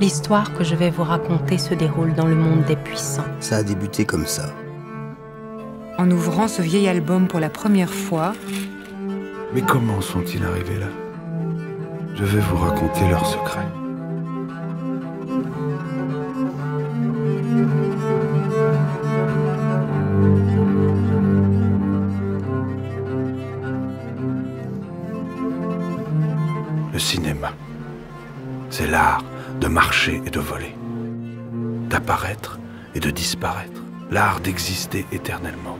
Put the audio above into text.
L'histoire que je vais vous raconter se déroule dans le monde des puissants. Ça a débuté comme ça. En ouvrant ce vieil album pour la première fois, Mais comment sont-ils arrivés là? Je vais vous raconter leurs secrets. le cinéma. C'est l'art de marcher et de voler, d'apparaître et de disparaître, l'art d'exister éternellement.